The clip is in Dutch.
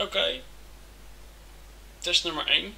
Oké. Test nummer 1.